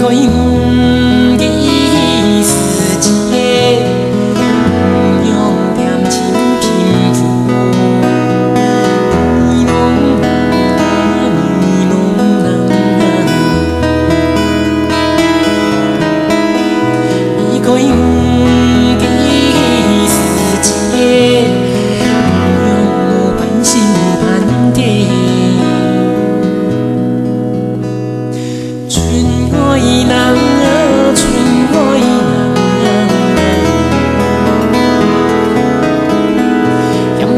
going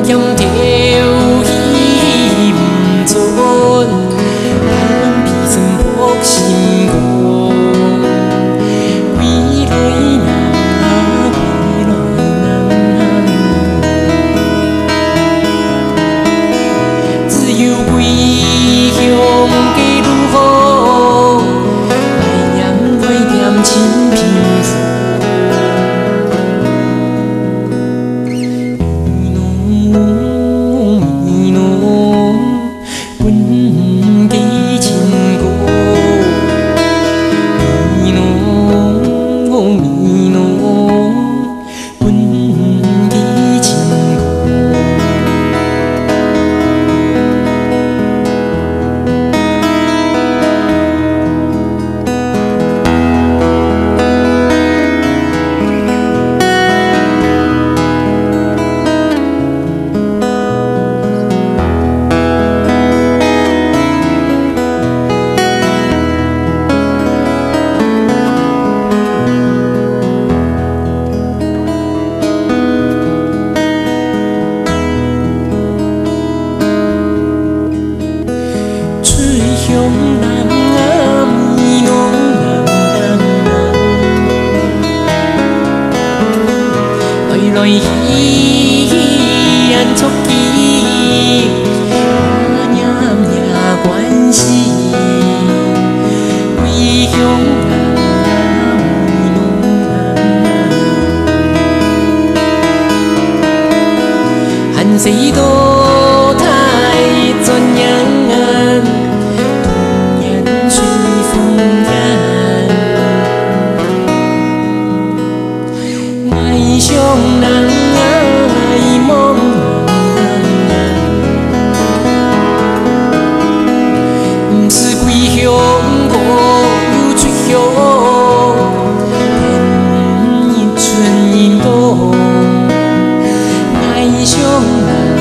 dòng thì seguido. chung này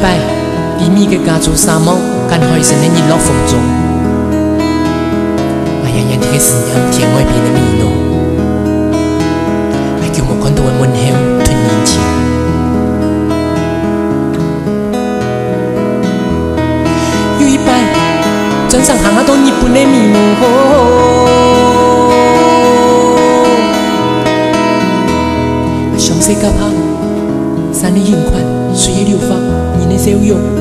拜，地面嘅家族沙漠，干海神的日落风中。哎呀呀，这个是娘天外边的米诺，还叫我看到我门后吞人情。有一拜，镇上行下到日本的米诺。世界拍，山里云宽，水也流芳。mais eu e eu.